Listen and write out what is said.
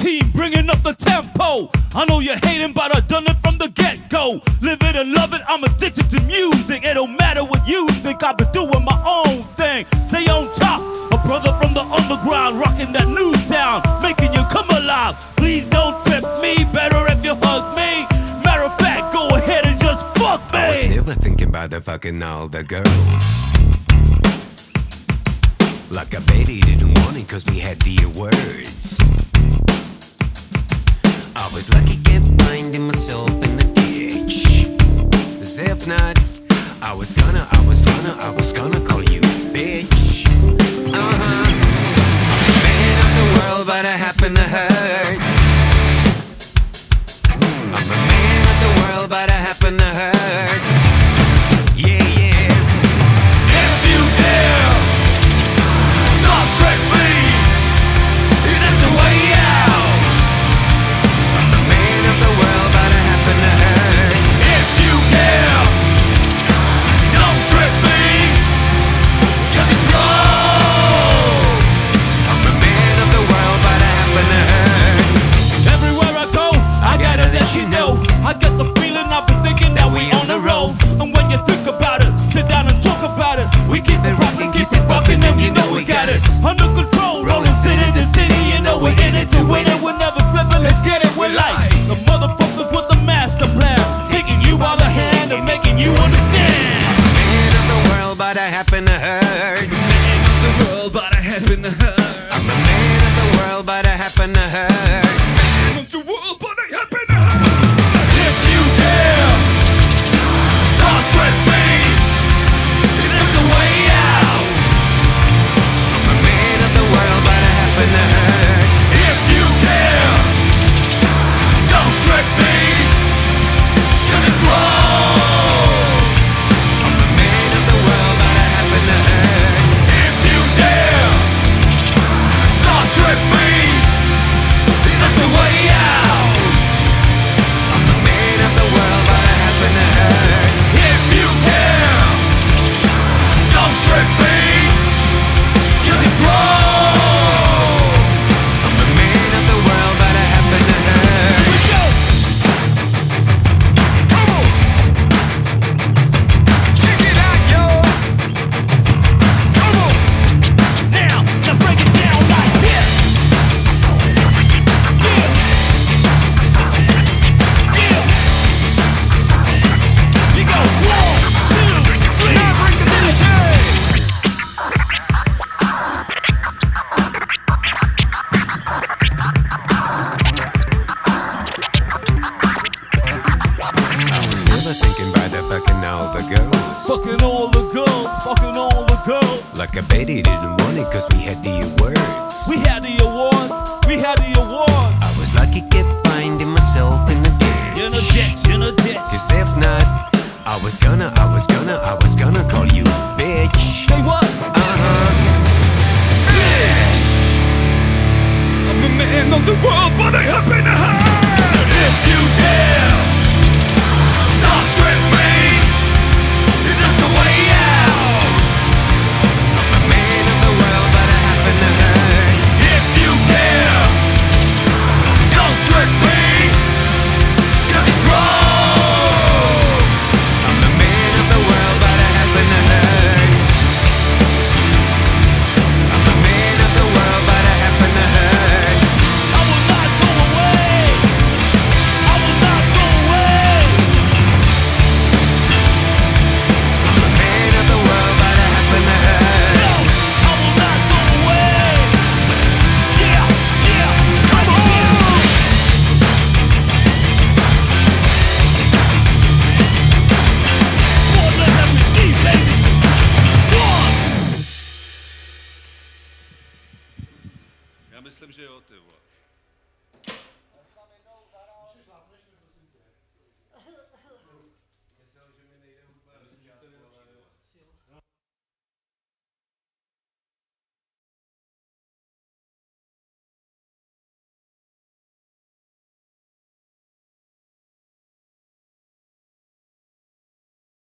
team bringing up the tempo. I know you're hating, but I done it from the get go. Live it and love it, I'm addicted to music. It don't matter what you think, I've been doing my own thing. Stay on top, a brother from the underground, rocking that new sound, making you come alive. Please don't trip me, better if you hug me. Matter of fact, go ahead and just fuck me. I was never thinking about the fucking all the girls. Like a baby didn't want it cause we had the words. You know we got it under control. Rolling city to city, you know we're in it to win it. We're never flipping, let's get it. We're like the motherfuckers with the master plan, taking you by the hand and making you understand. Man of the world, but I happen to hurt. Man of the world, but I happen to hurt. I'm the man of the world, but I happen to fucking all the girls. Like a baby didn't want it cause we had the words. We had the awards, we had the awards. I was lucky kept myslím, že jo, ty vole.